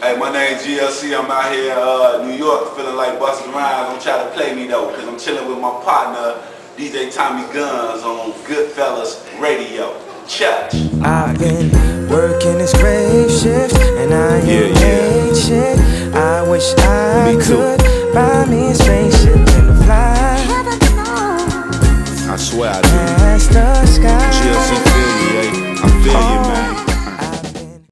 Hey, my name's GLC. I'm out here uh, New York feeling like busting Rhymes. Don't try to play me though, cause I'm chilling with my partner, DJ Tommy Gunz on GoodFellaz Radio. Church. I've been working this grave shift and I ain't Yeah, shit. I wish I could buy me a spaceship and fly. I swear I do.